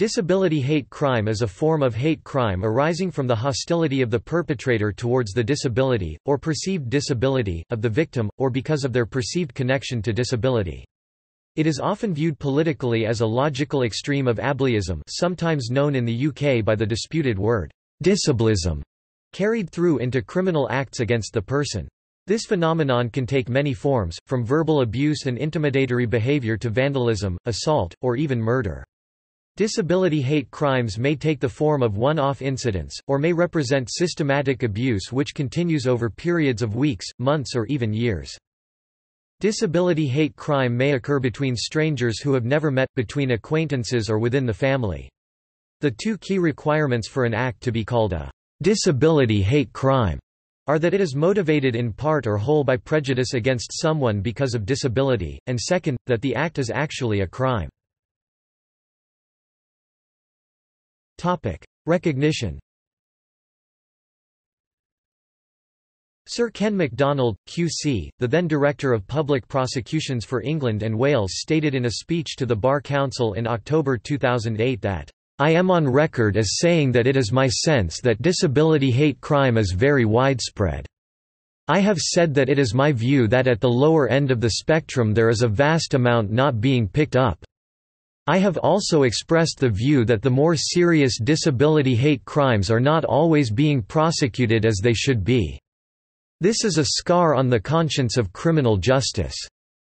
Disability hate crime is a form of hate crime arising from the hostility of the perpetrator towards the disability, or perceived disability, of the victim, or because of their perceived connection to disability. It is often viewed politically as a logical extreme of ableism sometimes known in the UK by the disputed word, disablism, carried through into criminal acts against the person. This phenomenon can take many forms, from verbal abuse and intimidatory behaviour to vandalism, assault, or even murder. Disability hate crimes may take the form of one-off incidents, or may represent systematic abuse which continues over periods of weeks, months or even years. Disability hate crime may occur between strangers who have never met, between acquaintances or within the family. The two key requirements for an act to be called a disability hate crime are that it is motivated in part or whole by prejudice against someone because of disability, and second, that the act is actually a crime. Topic: Recognition. Sir Ken MacDonald, QC, the then Director of Public Prosecutions for England and Wales stated in a speech to the Bar Council in October 2008 that, "...I am on record as saying that it is my sense that disability hate crime is very widespread. I have said that it is my view that at the lower end of the spectrum there is a vast amount not being picked up. I have also expressed the view that the more serious disability hate crimes are not always being prosecuted as they should be. This is a scar on the conscience of criminal justice.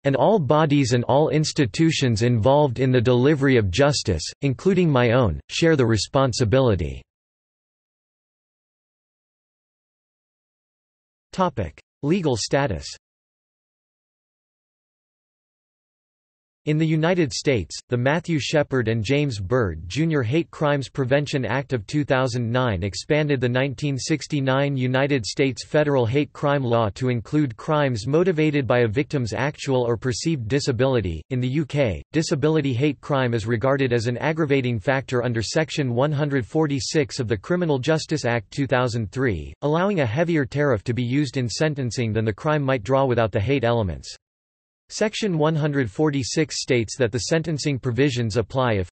And all bodies and all institutions involved in the delivery of justice, including my own, share the responsibility. Legal status In the United States, the Matthew Shepard and James Byrd Jr. Hate Crimes Prevention Act of 2009 expanded the 1969 United States federal hate crime law to include crimes motivated by a victim's actual or perceived disability. In the UK, disability hate crime is regarded as an aggravating factor under Section 146 of the Criminal Justice Act 2003, allowing a heavier tariff to be used in sentencing than the crime might draw without the hate elements. Section 146 states that the sentencing provisions apply if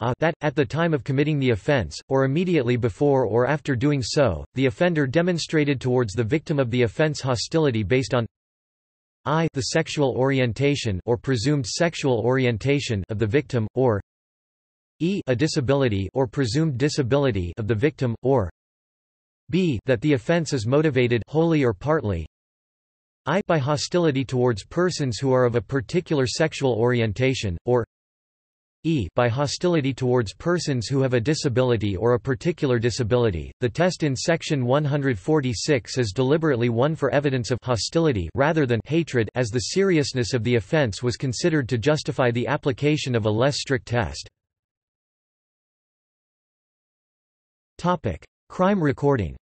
a that, at the time of committing the offense, or immediately before or after doing so, the offender demonstrated towards the victim of the offense hostility based on i the sexual orientation or presumed sexual orientation of the victim, or e a disability or presumed disability of the victim, or b that the offense is motivated wholly or partly I by hostility towards persons who are of a particular sexual orientation, or e by hostility towards persons who have a disability or a particular disability. The test in section 146 is deliberately one for evidence of hostility rather than hatred as the seriousness of the offense was considered to justify the application of a less strict test. Topic: Crime recording.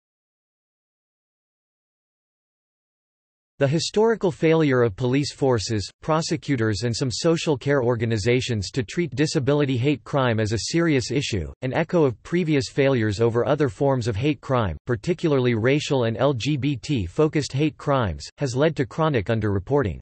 The historical failure of police forces, prosecutors and some social care organizations to treat disability hate crime as a serious issue, an echo of previous failures over other forms of hate crime, particularly racial and LGBT-focused hate crimes, has led to chronic underreporting.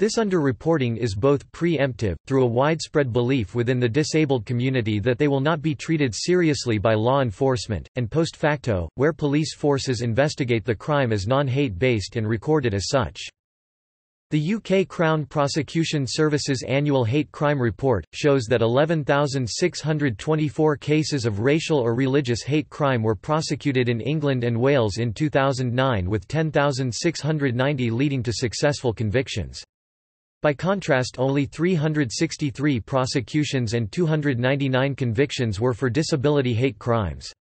This underreporting is both preemptive, through a widespread belief within the disabled community that they will not be treated seriously by law enforcement, and post facto, where police forces investigate the crime as non-hate based and record it as such. The UK Crown Prosecution Service's annual hate crime report, shows that 11,624 cases of racial or religious hate crime were prosecuted in England and Wales in 2009 with 10,690 leading to successful convictions. By contrast only 363 prosecutions and 299 convictions were for disability hate crimes.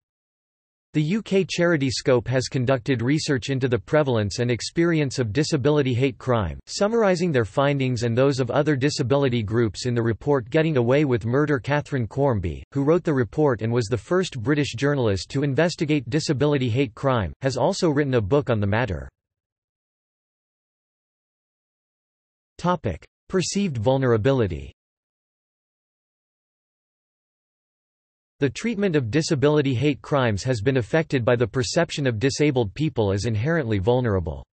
The UK charity Scope has conducted research into the prevalence and experience of disability hate crime, summarising their findings and those of other disability groups in the report Getting Away with Murder Katharine Quarmby, who wrote the report and was the first British journalist to investigate disability hate crime, has also written a book on the matter. Topic: Perceived vulnerability. The treatment of disability hate crimes has been affected by the perception of disabled people as inherently vulnerable.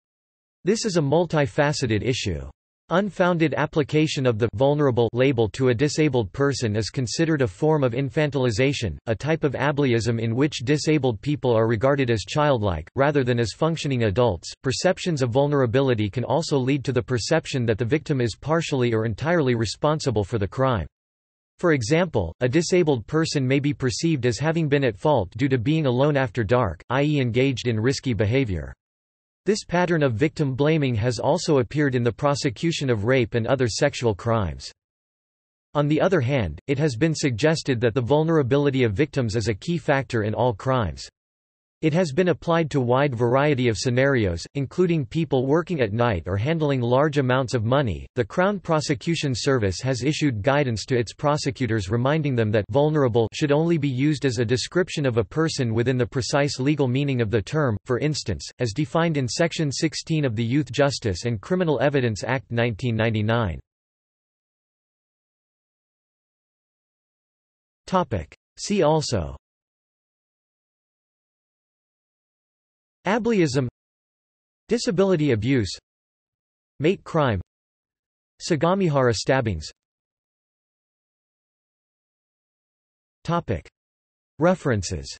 This is a multifaceted issue. Unfounded application of the vulnerable label to a disabled person is considered a form of infantilization, a type of ableism in which disabled people are regarded as childlike, rather than as functioning adults. Perceptions of vulnerability can also lead to the perception that the victim is partially or entirely responsible for the crime. For example, a disabled person may be perceived as having been at fault due to being alone after dark, i.e. engaged in risky behavior. This pattern of victim blaming has also appeared in the prosecution of rape and other sexual crimes. On the other hand, it has been suggested that the vulnerability of victims is a key factor in all crimes. It has been applied to wide variety of scenarios, including people working at night or handling large amounts of money. The Crown Prosecution Service has issued guidance to its prosecutors reminding them that vulnerable should only be used as a description of a person within the precise legal meaning of the term, for instance, as defined in Section 16 of the Youth Justice and Criminal Evidence Act 1999. See also Ableism Disability abuse Mate crime Sagamihara stabbings. References